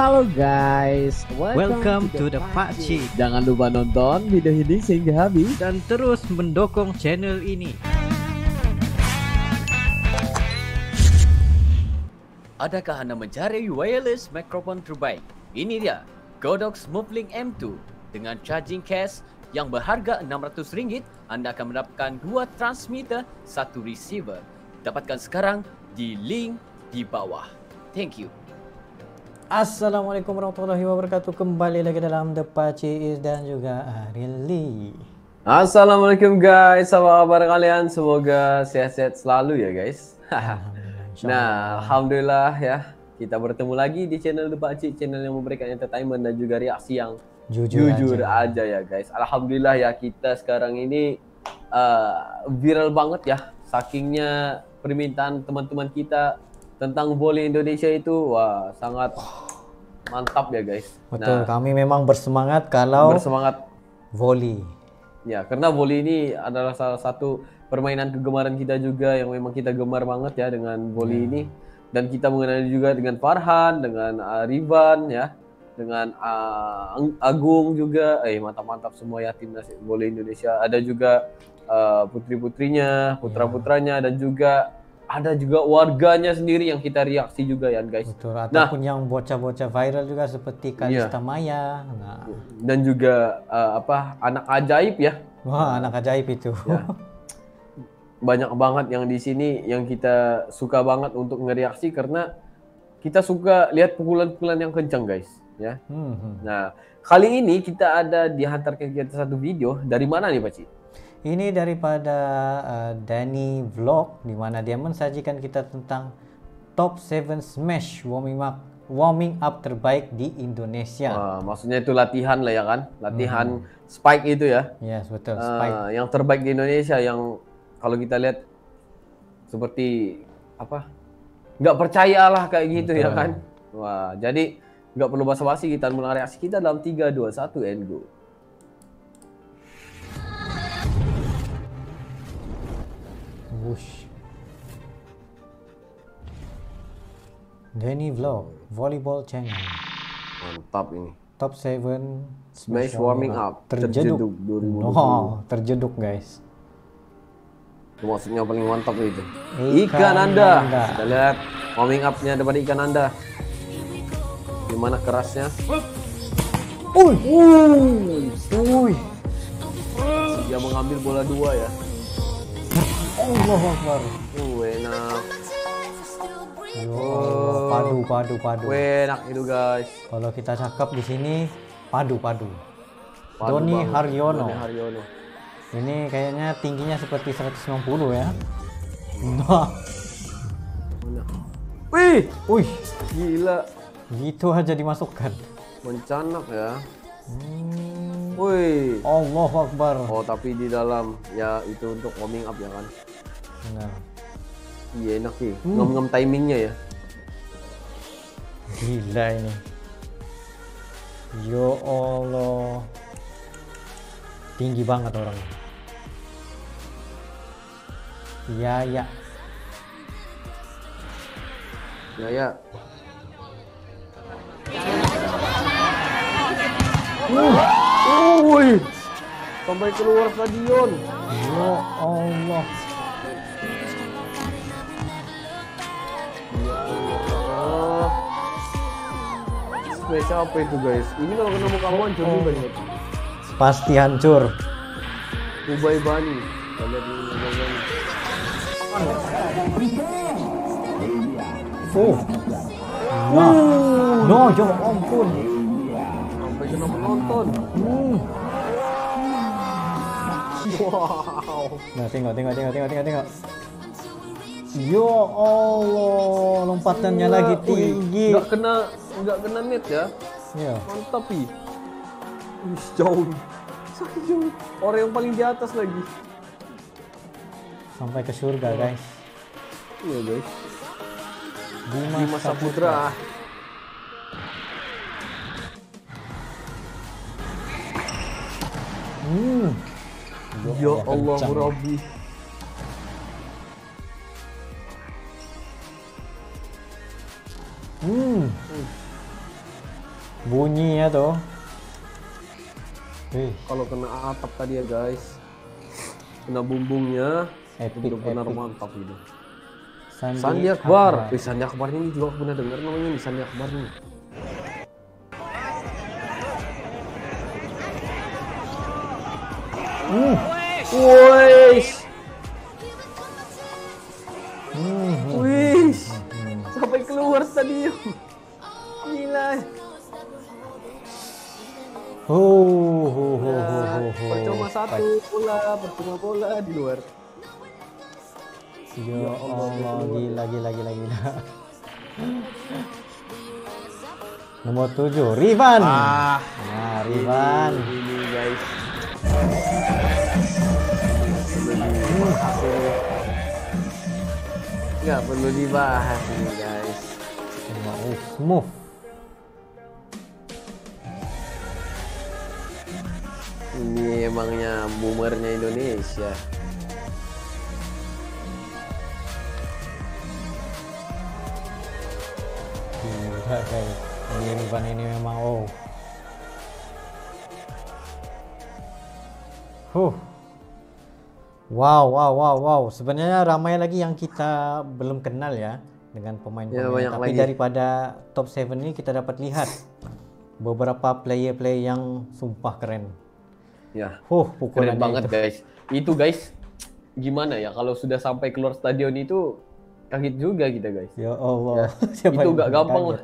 Halo guys, Welcome to the Pak Cik. Jangan lupa nonton video ini sehingga habis. dan terus mendukung channel ini. Adakah Anda mencari wireless microphone terbaik? Ini dia, Godox Movelink M2 dengan charging case yang berharga RM600. Anda akan mendapatkan dua transmitter, satu receiver. Dapatkan sekarang di link di bawah. Thank you. Assalamualaikum warahmatullahi wabarakatuh. Kembali lagi dalam The Pacis dan juga Ariel Lee. Assalamualaikum guys, apa kabar kalian? Semoga sehat-sehat selalu ya guys. Alhamdulillah, nah, alhamdulillah ya, kita bertemu lagi di channel The Pakcik, channel yang memberikan entertainment dan juga reaksi yang jujur, jujur, aja. aja. ya guys. Alhamdulillah ya kita sekarang ini uh, viral banget ya, sakingnya permintaan teman-teman kita tentang volley Indonesia itu wah sangat mantap ya guys. Betul, Nah, kami memang bersemangat kalau bersemangat volley. Ya, karena volley ini adalah salah satu permainan kegemaran kita juga yang memang kita gemar banget ya dengan volley ini. Dan kita mengenali juga dengan Farhan, dengan uh, Rivan ya, dengan uh, Agung juga. Eh mantap-mantap semua ya timnas volley Indonesia. Ada juga uh, putri-putrinya, putra-putranya dan juga ada juga warganya sendiri yang kita reaksi juga ya guys. Betul, ataupun yang bocah-bocah viral juga seperti Iya. Kalista Maya. Nah, Dan juga uh, apa anak ajaib ya wah anak ajaib itu. banyak banget yang di sini yang kita suka banget untuk ngereaksi karena kita suka lihat pukulan-pukulan yang kencang guys ya. Hmm, hmm. Nah kali ini kita ada dihantar ke kita satu video dari mana nih Pak Ci? Ini daripada uh, Danny Vlog di mana dia mensajikan kita tentang top 7 smash warming up warming up terbaik di Indonesia. Wah, maksudnya itu latihan lah ya kan, latihan spike itu ya, Yes, betul. Eh, Spike. yang terbaik di Indonesia yang kalau kita lihat seperti apa nggak percayalah kayak gitu ya Betul. kan. Wah jadi nggak perlu basa-basi kita mulai reaksi kita dalam 3, 2, 1 and go. Whoosh. Danny Vlog Volleyball Channel Mantap ini. top 7 Smash warming up. terjeduk. Terjeduk 2020. Oh, terjeduk guys. Maksudnya paling mantap itu. Ikan Ikan, Anda. Anda. Kita lihat warming up-nya daripada ikan Anda. Gimana kerasnya? Uy, uy, Dia mengambil bola dua ya. Allah Akbar. Uh, enak. Allah, padu, padu, padu. Enak itu guys. Kalau kita cakap di sini padu, padu. Padu Doni banget. Haryono. Doni Haryono. Ini kayaknya tingginya seperti 190 ya. Nah? Wih, wih, gila. gitu aja dimasukkan. Mencanak ya. Hmm, Wih. Allah Akbar. Oh, tapi di dalam ya itu untuk warming up ya kan. Benar. Iya enak sih. Hmm. Ngem-ngem timingnya ya. Gila ini. Ya Allah. Tinggi banget orangnya. Ya ya. Ya ya. Uh, wih. Sampai keluar stadion. Ya Allah. Smash apa itu guys? Ini kalau kena muka hancur juga nih. Pasti hancur. Ubay Bani. Kita lihat ini Ubay Bani. Oh. Nah. No, ya ampun. Sampai kena penonton. Hmm. Wow. Nah, tengok, tengok, tengok, tengok, tengok, tengok. Ya Allah, lompatannya Gila. lagi tinggi. Nggak kena nggak kena net ya. Ya. Mantap ih. Wih, jauh. Sangat jauh. Orang yang paling di atas lagi. Sampai ke surga, guys. Iya guys. Bima, Saputra. Hmm. Ya Allah Rabbi. Hmm. Bunyinya tuh. Wih, Kalau kena atap tadi ya guys, kena bumbungnya, epic, benar-benar epic. mantap gitu. Sandi, Sandi Akbar, Wih, Sandi Akbar ini juga aku pernah dengar namanya nih Sandi Akbar nih. Hmm. Wih, Hmm, wih, sampai keluar stadion. Oh, oh, oh, oh, Nah, oh, oh. Percuma satu bola, percuma bola di luar. Ya Allah, gila, gila, gila, gila. Nomor tujuh, Rivan. Ah, Nah, Rivan. ini guys. Nggak perlu dibahas ini guys. Oh, smooth. Ini emangnya boomernya Indonesia. Gila, guys. Ini Rivan ini memang oh. Huh. Wow, wow, wow, wow. Sebenarnya ramai lagi yang kita belum kenal ya dengan pemain-pemain. Ya, Tapi lagi. daripada top 7 ini kita dapat lihat beberapa player-player yang sumpah keren. Ya, Huh, keren pukulannya banget itu. guys. Itu guys, gimana ya kalau sudah sampai keluar stadion itu kaget juga kita guys. Ya Allah. Siapa itu gak gampang kaget? lah.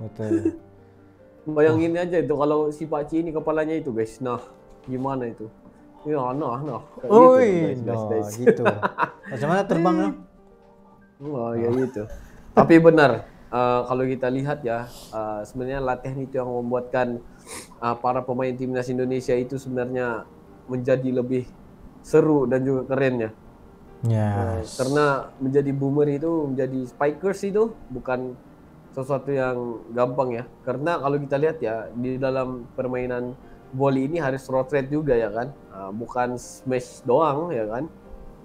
Betul. Bayangin aja itu kalau si Paci ini kepalanya itu guys. Nah, gimana itu? Ya, nah, nah. Kayak gitu, guys, no, guys, guys. gitu. Bagaimana terbang no? Wah, ya gitu. Tapi benar, eh, kalau kita lihat ya, eh, sebenarnya latihan itu yang membuatkan eh, para pemain timnas Indonesia itu sebenarnya menjadi lebih seru dan juga keren ya. Ya. Karena menjadi boomer itu, menjadi spikers itu bukan sesuatu yang gampang ya. Karena kalau kita lihat ya di dalam permainan volley ini harus rotate juga ya kan, bukan smash doang ya kan.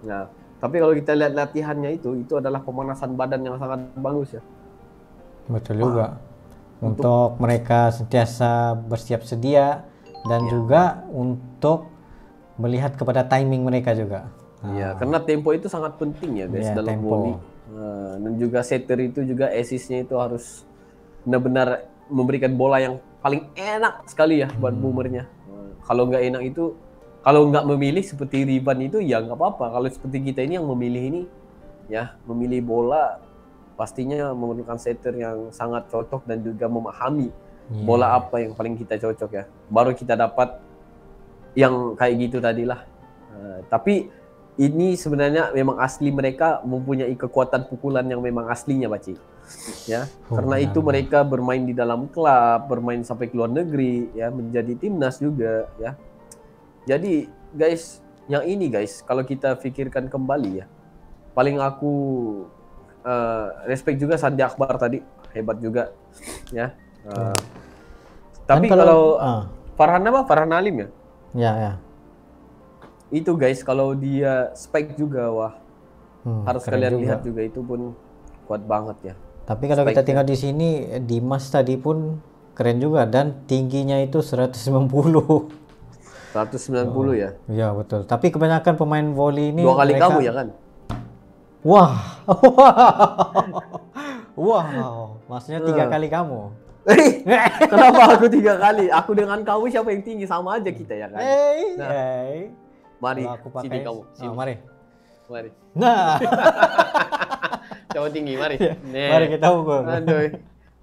Nah, tapi kalau kita lihat latihannya itu, itu adalah pemanasan badan yang sangat bagus ya. Betul juga. Untuk mereka sentiasa bersiap sedia dan juga untuk melihat kepada timing mereka juga. Iya, karena tempo itu sangat penting ya guys Iya, dalam tempo. volley. Nah, dan juga setter itu juga assist-nya itu harus benar-benar memberikan bola yang paling enak sekali ya buat boomernya. Nah, kalau nggak enak itu, kalau nggak memilih seperti Riban itu ya nggak apa-apa. Kalau seperti kita ini yang memilih ini, ya memilih bola pastinya memerlukan setter yang sangat cocok dan juga memahami Iya. bola apa yang paling kita cocok ya. Baru kita dapat yang kayak gitu tadilah. Nah, tapi ini sebenarnya memang asli mereka mempunyai kekuatan pukulan yang memang aslinya, Baci. Ya, Oh, karena itu mereka bermain di dalam klub, bermain sampai ke luar negeri, ya, menjadi timnas juga, ya. Jadi, guys, yang ini, guys, kalau kita pikirkan kembali ya, paling aku eh, respect juga Sandi Akbar tadi, hebat juga, ya. Eh, tapi Dan kalau, ah, Farhan apa? Farhan Alim ya? ya ya. Itu guys, kalau dia spike juga, wah Hmm, harus kalian juga. lihat juga itu pun kuat banget ya. Tapi kalau kita tinggal di sini Dimas tadi pun keren juga dan tingginya itu 190. 190 ya. Iya betul. Tapi kebanyakan pemain volley ini Dua kali mereka- kamu ya kan? Wah. wow. Maksudnya tiga kali kamu. Kenapa aku tiga kali? Aku dengan kamu siapa yang tinggi sama aja kita ya kan? Hey, Nah. hey. Mari, Kalau aku pakai sini kamu, Oh, sini. mari. Mari. Nah, Coba tinggi, mari. Nih. mari kita ukur. Aduh.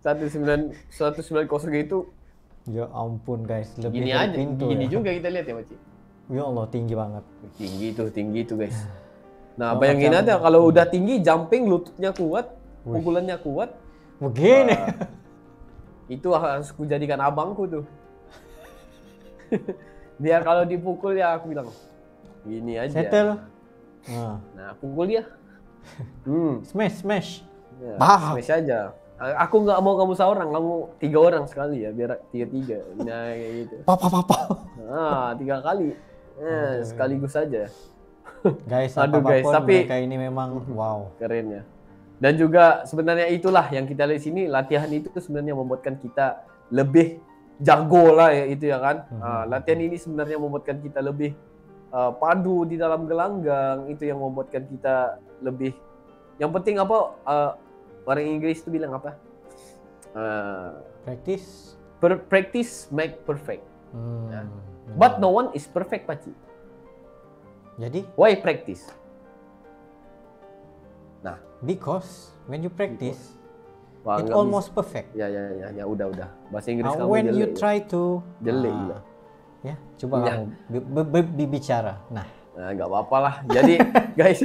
19 190 itu Ya ampun guys, lebih gini dari aja, pintu gini ya. juga kita lihat ya, Maci. Ya Allah, tinggi banget. Tinggi tuh, tinggi tuh, guys. Nah, Oh, bayangin aja kalau udah tinggi jumping lututnya kuat, pukulannya kuat, Begini. itu harus kujadikan abangku tuh. Biar kalau dipukul ya aku bilang gini aja. Settle. Nah, Nah, pukul dia. Hmm, smash, smash. ya, Paham. smash aja. Aku nggak mau kamu seorang, kamu tiga orang sekali ya, biar tiga tiga. Nah, kayak gitu. Papa, papa. Nah, tiga kali. Eh, sekaligus saja. Guys, Aduh, guys, tapi- mereka ini memang wow. Keren ya. Dan juga sebenarnya itulah yang kita lihat di sini latihan itu sebenarnya membuatkan kita lebih jago lah ya itu ya kan. Mhm. Ah, latihan ini sebenarnya membuatkan kita lebih ah, padu di dalam gelanggang, itu yang membuatkan kita lebih yang penting apa ah, orang Inggris itu bilang apa? Ah, Practice. per- practice make perfect. Hmm. Ya. But no one is perfect, Paci. Jadi Why practice? because when you practice Wah, it almost perfect. bisa. Ya ya ya ya udah udah. Bahasa Inggris Uh, kamu when you jelek. try to Jelek gila. ya coba Ya. kamu bi- bi- bi- bibicara. Nah, Nah, nggak apa-apa lah. Jadi guys,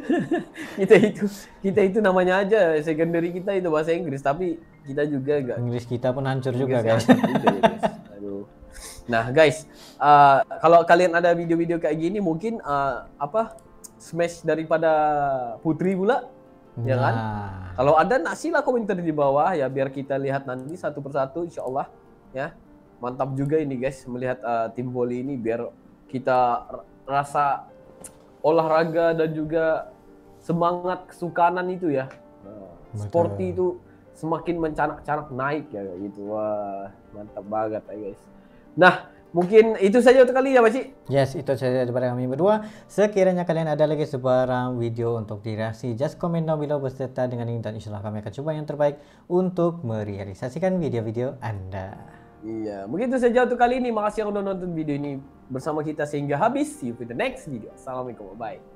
kita itu kita itu namanya aja secondary kita itu bahasa Inggris, tapi kita juga nggak Inggris kita pun hancur juga Inggris guys. hancur juga ya, guys. Aduh. Nah guys, uh, kalau kalian ada video-video kayak gini, mungkin uh, apa smash daripada Putri pula, ya kan? Nah, Kalau ada nak sila komentar di bawah ya biar kita lihat nanti satu persatu insya Allah ya. Mantap juga ini guys melihat uh, tim volley ini biar kita rasa olahraga dan juga semangat kesukanan itu ya. Nah, Betul. sporty itu semakin mencanak-canak naik ya gitu. Wah, mantap banget ya guys. Nah, mungkin itu saja untuk kali ya, Pak Cik. Yes, itu saja daripada kami berdua. Sekiranya kalian ada lagi sebarang video untuk direaksi, just comment down below beserta dengan link dan insyaAllah kami akan coba yang terbaik untuk merealisasikan video-video Anda. Iya, mungkin itu saja untuk kali ini. Makasih yang udah nonton video ini bersama kita sehingga habis. See you in the next video. Assalamualaikum. Bye.